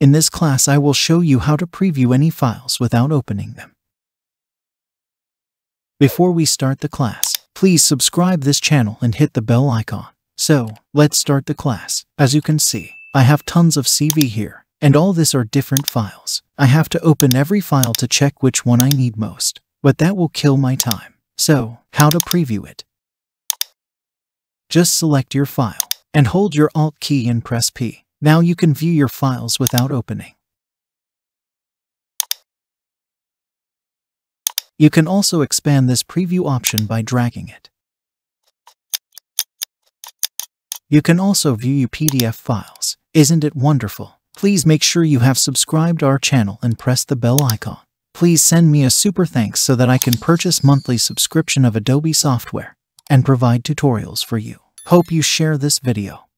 In this class I will show you how to preview any files without opening them. Before we start the class, please subscribe this channel and hit the bell icon. So, let's start the class. As you can see, I have tons of CV here, and all this are different files. I have to open every file to check which one I need most, but that will kill my time. So, how to preview it? Just select your file and hold your Alt key and press P. Now you can view your files without opening. You can also expand this preview option by dragging it. You can also view your PDF files. Isn't it wonderful? Please make sure you have subscribed our channel and press the bell icon. Please send me a super thanks so that I can purchase monthly subscription of Adobe software and provide tutorials for you. Hope you share this video.